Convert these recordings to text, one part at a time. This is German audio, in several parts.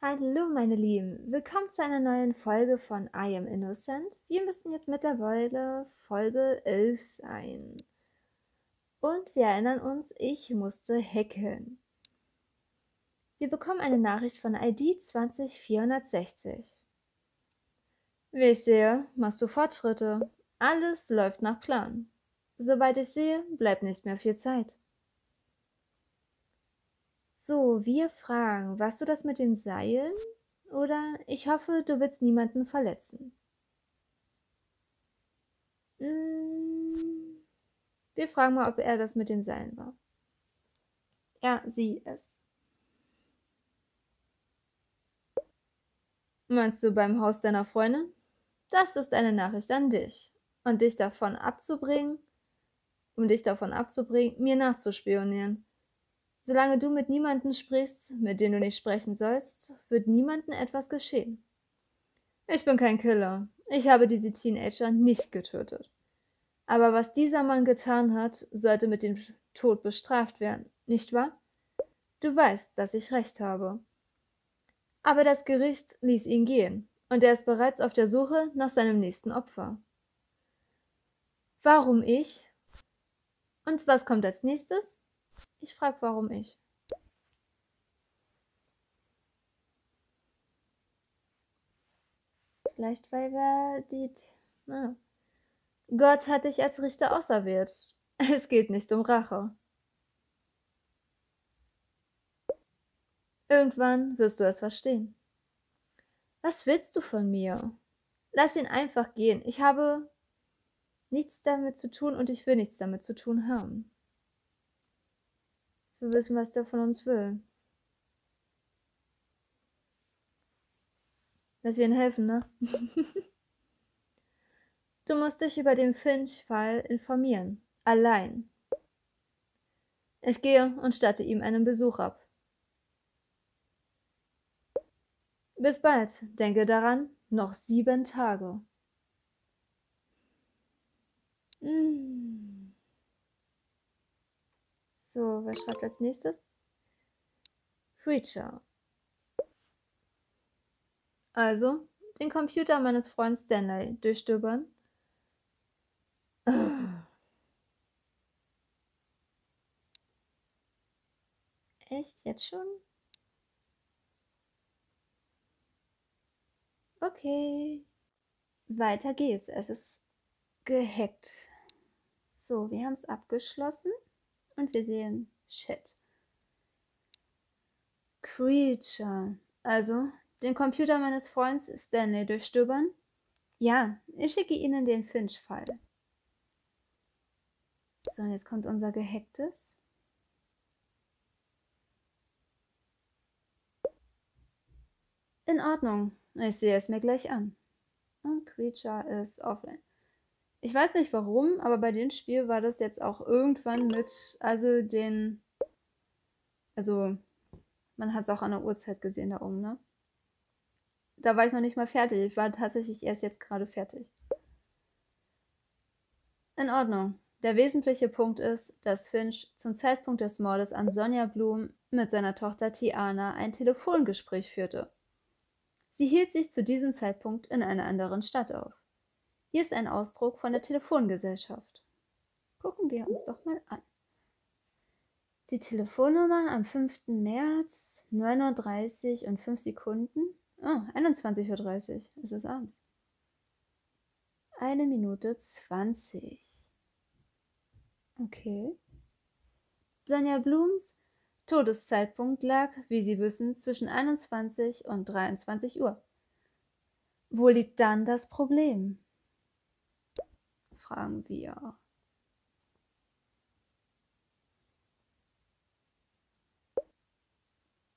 Hallo meine Lieben, willkommen zu einer neuen Folge von I Am Innocent. Wir müssen jetzt mittlerweile Folge 11 sein. Und wir erinnern uns, ich musste hacken. Wir bekommen eine Nachricht von ID 20460. Wie ich sehe, machst du Fortschritte. Alles läuft nach Plan. Soweit ich sehe, bleibt nicht mehr viel Zeit. So, wir fragen, warst du das mit den Seilen? Oder ich hoffe, du willst niemanden verletzen. Hm, wir fragen mal, ob er das mit den Seilen war. Ja, sie es. Meinst du beim Haus deiner Freundin? Das ist eine Nachricht an dich. Und dich davon abzubringen, um dich davon abzubringen, mir nachzuspionieren. Solange du mit niemandem sprichst, mit dem du nicht sprechen sollst, wird niemandem etwas geschehen. Ich bin kein Killer. Ich habe diese Teenager nicht getötet. Aber was dieser Mann getan hat, sollte mit dem Tod bestraft werden, nicht wahr? Du weißt, dass ich recht habe. Aber das Gericht ließ ihn gehen, und er ist bereits auf der Suche nach seinem nächsten Opfer. Warum ich? Und was kommt als nächstes? Ich frage, warum ich. Vielleicht, weil wir die. Na. Gott hat dich als Richter auserwählt. Es geht nicht um Rache. Irgendwann wirst du es verstehen. Was willst du von mir? Lass ihn einfach gehen. Ich habe nichts damit zu tun und ich will nichts damit zu tun haben. Wir wissen, was der von uns will. Dass wir ihm helfen, ne? du musst dich über den Finch-Fall informieren. Allein. Ich gehe und statte ihm einen Besuch ab. Bis bald. Denke daran, noch sieben Tage. Mmh. So, wer schreibt als nächstes? Creature. Also, den Computer meines Freundes Stanley durchstöbern. Echt, jetzt schon? Okay. Weiter geht's. Es ist gehackt. So, wir haben es abgeschlossen und wir sehen Shit. Creature. Also, den Computer meines Freundes Stanley durchstöbern? Ja, ich schicke Ihnen den Finch-Fall. So, und jetzt kommt unser gehacktes. In Ordnung. Ich sehe es mir gleich an. Und Creature ist offline. Ich weiß nicht warum, aber bei dem Spiel war das jetzt auch irgendwann mit, also den, also man hat es auch an der Uhrzeit gesehen da oben, ne? Da war ich noch nicht mal fertig. Ich war tatsächlich erst jetzt gerade fertig. In Ordnung. Der wesentliche Punkt ist, dass Finch zum Zeitpunkt des Mordes an Sonja Blum mit seiner Tochter Tiana ein Telefongespräch führte. Sie hielt sich zu diesem Zeitpunkt in einer anderen Stadt auf. Hier ist ein Ausdruck von der Telefongesellschaft. Gucken wir uns doch mal an. Die Telefonnummer am 5. März, 9.30 Uhr und 5 Sekunden. Oh, 21.30 Uhr. Es ist abends. Eine Minute 20. Okay. Sonja Blums Todeszeitpunkt lag, wie Sie wissen, zwischen 21 und 23 Uhr. Wo liegt dann das Problem? Fragen wir.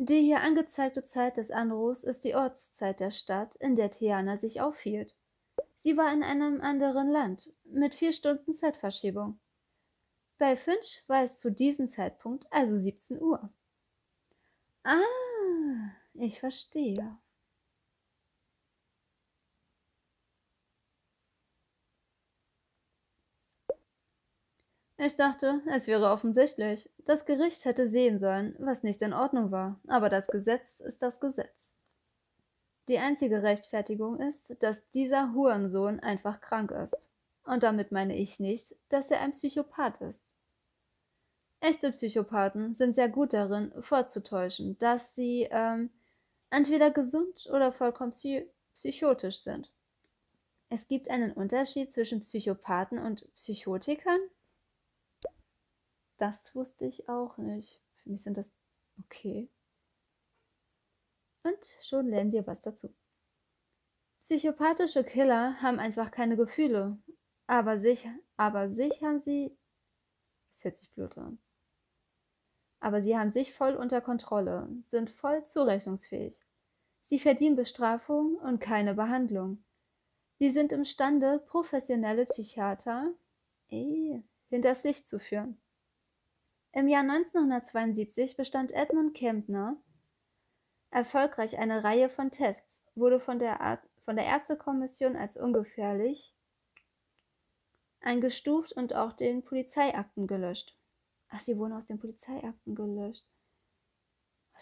Die hier angezeigte Zeit des Anrufs ist die Ortszeit der Stadt, in der Tiana sich aufhielt. Sie war in einem anderen Land, mit vier Stunden Zeitverschiebung. Bei Finch war es zu diesem Zeitpunkt also 17 Uhr. Ah, ich verstehe. Ich dachte, es wäre offensichtlich. Das Gericht hätte sehen sollen, was nicht in Ordnung war, aber das Gesetz ist das Gesetz. Die einzige Rechtfertigung ist, dass dieser Hurensohn einfach krank ist. Und damit meine ich nicht, dass er ein Psychopath ist. Echte Psychopathen sind sehr gut darin, vorzutäuschen, dass sie ähm, entweder gesund oder vollkommen psy psychotisch sind. Es gibt einen Unterschied zwischen Psychopathen und Psychotikern? Das wusste ich auch nicht. Für mich sind das okay. Und schon lernen wir was dazu. Psychopathische Killer haben einfach keine Gefühle. Aber sich, aber sich haben sie. Es hört sich blöd an. Aber sie haben sich voll unter Kontrolle, sind voll zurechnungsfähig. Sie verdienen Bestrafung und keine Behandlung. Sie sind imstande, professionelle Psychiater eh, hinters Licht zu führen. Im Jahr 1972 bestand Edmund Kempner erfolgreich eine Reihe von Tests, wurde von der, von der Ärztekommission als ungefährlich eingestuft und auch den Polizeiakten gelöscht. Ach, sie wurden aus den Polizeiakten gelöscht.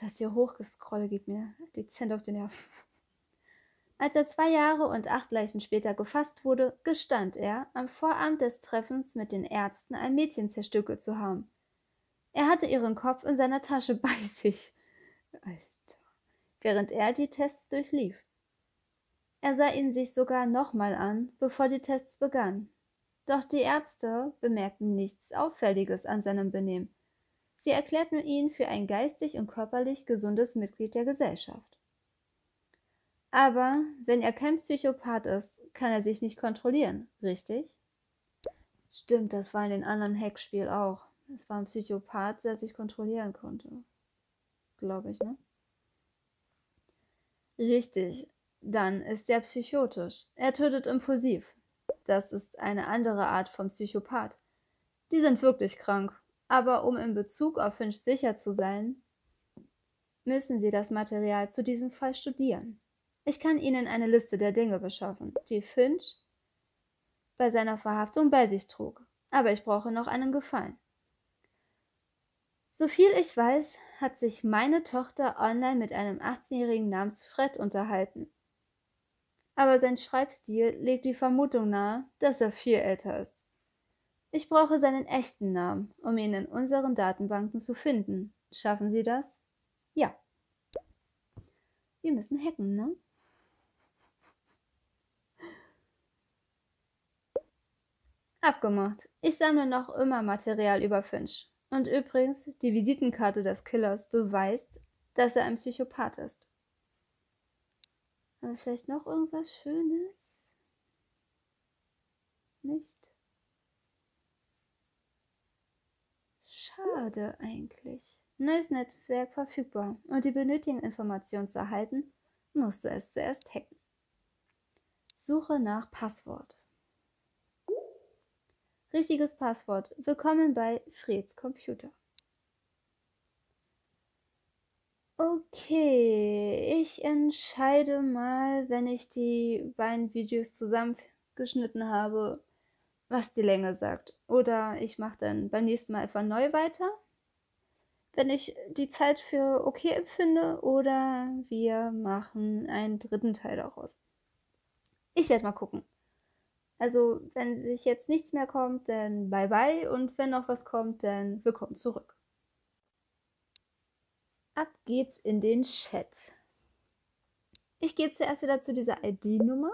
Das hier hochgescrolle geht mir dezent auf den Nerv. Als er zwei Jahre und acht Leichen später gefasst wurde, gestand er, am Vorabend des Treffens mit den Ärzten ein Mädchen zerstückelt zu haben. Er hatte ihren Kopf in seiner Tasche bei sich. Alter. Während er die Tests durchlief. Er sah ihn sich sogar nochmal an, bevor die Tests begannen. Doch die Ärzte bemerkten nichts Auffälliges an seinem Benehmen. Sie erklärten ihn für ein geistig und körperlich gesundes Mitglied der Gesellschaft. Aber wenn er kein Psychopath ist, kann er sich nicht kontrollieren, richtig? Stimmt, das war in den anderen Hackspiel auch. Es war ein Psychopath, der sich kontrollieren konnte. Glaube ich, ne? Richtig. Dann ist er psychotisch. Er tötet impulsiv. Das ist eine andere Art von Psychopath. Die sind wirklich krank. Aber um in Bezug auf Finch sicher zu sein, müssen Sie das Material zu diesem Fall studieren. Ich kann Ihnen eine Liste der Dinge beschaffen, die Finch bei seiner Verhaftung bei sich trug. Aber ich brauche noch einen Gefallen. Soviel ich weiß, hat sich meine Tochter online mit einem 18-Jährigen namens Fred unterhalten. Aber sein Schreibstil legt die Vermutung nahe, dass er viel älter ist. Ich brauche seinen echten Namen, um ihn in unseren Datenbanken zu finden. Schaffen Sie das? Ja. Wir müssen hacken, ne? Abgemacht. Ich sammle noch immer Material über Finch. Und übrigens, die Visitenkarte des Killers beweist, dass er ein Psychopath ist. Aber vielleicht noch irgendwas Schönes? Nicht? Schade eigentlich. Neues Netzwerk verfügbar. Und die benötigten Informationen zu erhalten, musst du es zuerst hacken. Suche nach Passwort. Richtiges Passwort. Willkommen bei Freds Computer. Okay, ich entscheide mal, wenn ich die beiden Videos zusammengeschnitten habe, was die Länge sagt. Oder ich mache dann beim nächsten Mal einfach neu weiter, wenn ich die Zeit für okay empfinde. Oder wir machen einen dritten Teil daraus. Ich werde mal gucken. Also, wenn sich jetzt nichts mehr kommt, dann bye bye. Und wenn noch was kommt, dann willkommen zurück. Ab geht's in den Chat. Ich gehe zuerst wieder zu dieser ID-Nummer.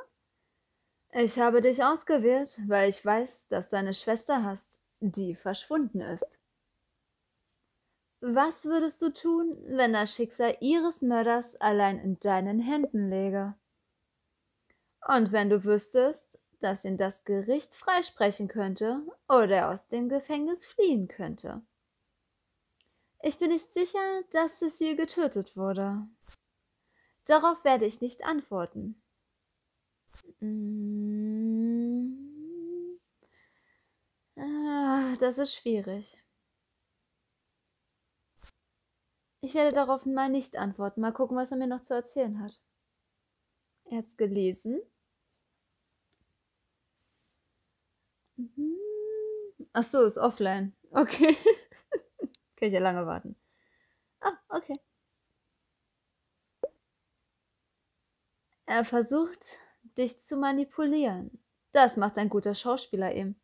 Ich habe dich ausgewählt, weil ich weiß, dass du eine Schwester hast, die verschwunden ist. Was würdest du tun, wenn das Schicksal ihres Mörders allein in deinen Händen läge? Und wenn du wüsstest, dass ihn das Gericht freisprechen könnte oder aus dem Gefängnis fliehen könnte. Ich bin nicht sicher, dass Cecile getötet wurde. Darauf werde ich nicht antworten. Mm. Ah, das ist schwierig. Ich werde darauf mal nicht antworten. Mal gucken, was er mir noch zu erzählen hat. Er hat es gelesen. Ach so, ist offline. Okay. Kann ich ja lange warten. Ah, okay. Er versucht, dich zu manipulieren. Das macht ein guter Schauspieler eben.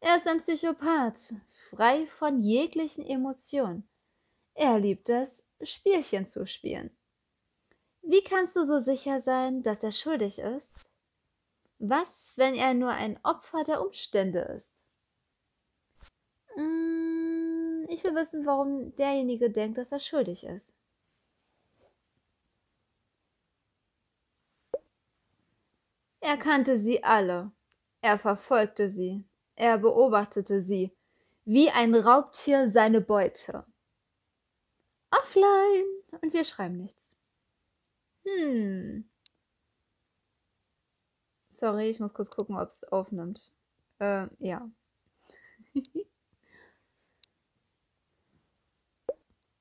Er ist ein Psychopath, frei von jeglichen Emotionen. Er liebt es, Spielchen zu spielen. Wie kannst du so sicher sein, dass er schuldig ist? Was, wenn er nur ein Opfer der Umstände ist? Mm, ich will wissen, warum derjenige denkt, dass er schuldig ist. Er kannte sie alle. Er verfolgte sie. Er beobachtete sie, wie ein Raubtier seine Beute. Offline. Und wir schreiben nichts. Hm. Sorry, ich muss kurz gucken, ob es aufnimmt. Äh, ja.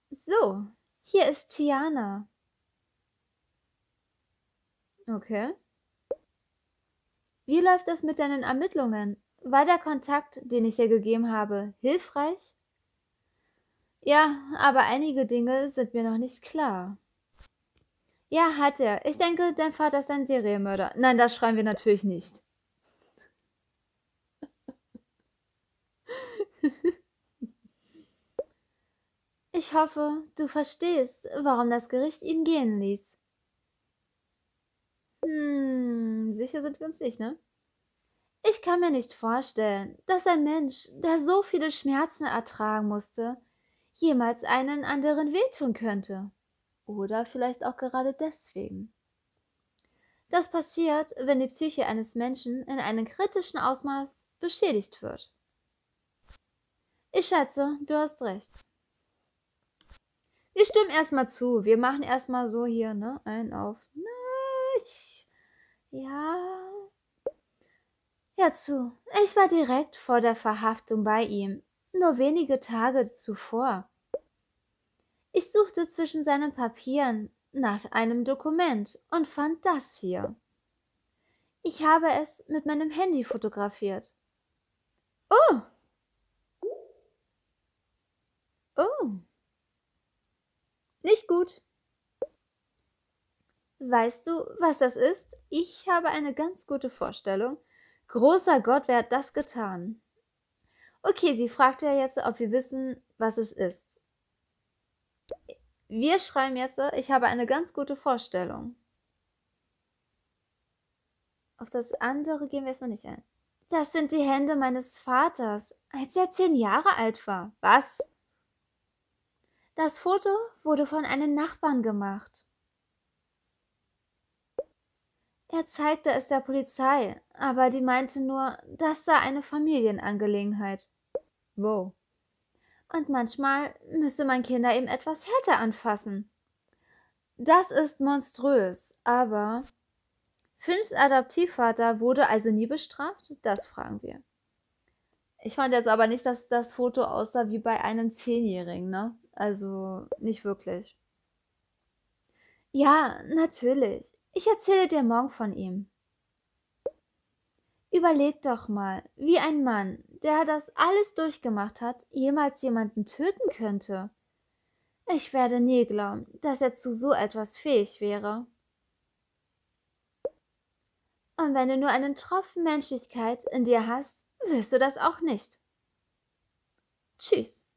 so, hier ist Tiana. Okay. Wie läuft es mit deinen Ermittlungen? War der Kontakt, den ich dir gegeben habe, hilfreich? Ja, aber einige Dinge sind mir noch nicht klar. Ja, hat er. Ich denke, dein Vater ist ein Serienmörder. Nein, das schreiben wir natürlich nicht. Ich hoffe, du verstehst, warum das Gericht ihn gehen ließ. Hm, sicher sind wir uns nicht, ne? Ich kann mir nicht vorstellen, dass ein Mensch, der so viele Schmerzen ertragen musste, jemals einen anderen wehtun könnte. Oder vielleicht auch gerade deswegen. Das passiert, wenn die Psyche eines Menschen in einem kritischen Ausmaß beschädigt wird. Ich schätze, du hast recht. Wir stimmen erstmal zu. Wir machen erstmal so hier, ne? Ein auf. Na, ich, ja. Ja zu. Ich war direkt vor der Verhaftung bei ihm. Nur wenige Tage zuvor. Ich suchte zwischen seinen Papieren nach einem Dokument und fand das hier. Ich habe es mit meinem Handy fotografiert. Oh! Oh! Nicht gut. Weißt du, was das ist? Ich habe eine ganz gute Vorstellung. Großer Gott, wer hat das getan? Okay, sie fragte ja jetzt, ob wir wissen, was es ist. Wir schreiben jetzt, ich habe eine ganz gute Vorstellung. Auf das andere gehen wir erstmal nicht ein. Das sind die Hände meines Vaters, als er zehn Jahre alt war. Was? Das Foto wurde von einem Nachbarn gemacht. Er zeigte es der Polizei, aber die meinte nur, das sei eine Familienangelegenheit. Wow und manchmal müsse man Kinder eben etwas härter anfassen. Das ist monströs, aber Finns Adoptivvater wurde also nie bestraft? Das fragen wir. Ich fand jetzt aber nicht, dass das Foto aussah wie bei einem Zehnjährigen, ne? Also nicht wirklich. Ja, natürlich. Ich erzähle dir morgen von ihm. Überleg doch mal, wie ein Mann, der das alles durchgemacht hat, jemals jemanden töten könnte. Ich werde nie glauben, dass er zu so etwas fähig wäre. Und wenn du nur einen Tropfen Menschlichkeit in dir hast, wirst du das auch nicht. Tschüss.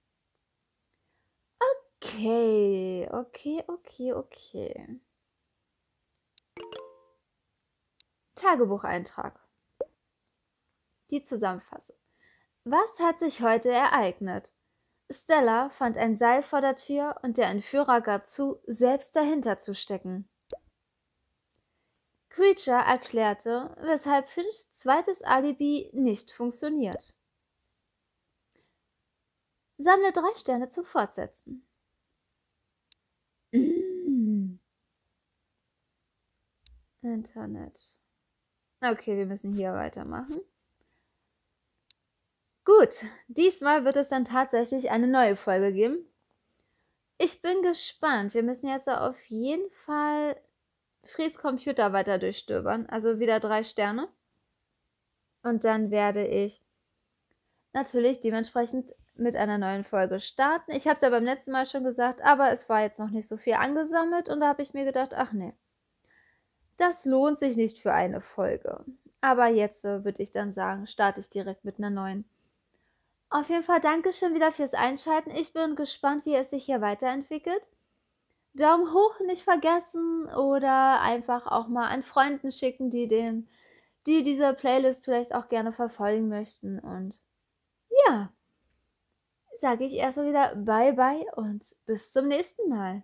Okay, okay, okay, okay. Tagebucheintrag. Die Zusammenfassung. Was hat sich heute ereignet? Stella fand ein Seil vor der Tür und der Entführer gab zu, selbst dahinter zu stecken. Creature erklärte, weshalb Finchs zweites Alibi nicht funktioniert. Sammle drei Sterne zum Fortsetzen. Internet. Okay, wir müssen hier weitermachen. Gut, diesmal wird es dann tatsächlich eine neue Folge geben. Ich bin gespannt. Wir müssen jetzt auf jeden Fall Frieds Computer weiter durchstöbern. Also wieder drei Sterne. Und dann werde ich natürlich dementsprechend mit einer neuen Folge starten. Ich habe es ja beim letzten Mal schon gesagt, aber es war jetzt noch nicht so viel angesammelt und da habe ich mir gedacht, ach nee. das lohnt sich nicht für eine Folge. Aber jetzt äh, würde ich dann sagen, starte ich direkt mit einer neuen. Auf jeden Fall Dankeschön wieder fürs Einschalten. Ich bin gespannt, wie es sich hier weiterentwickelt. Daumen hoch nicht vergessen oder einfach auch mal an Freunden schicken, die den, die diese Playlist vielleicht auch gerne verfolgen möchten. Und ja, sage ich erstmal wieder Bye bye und bis zum nächsten Mal.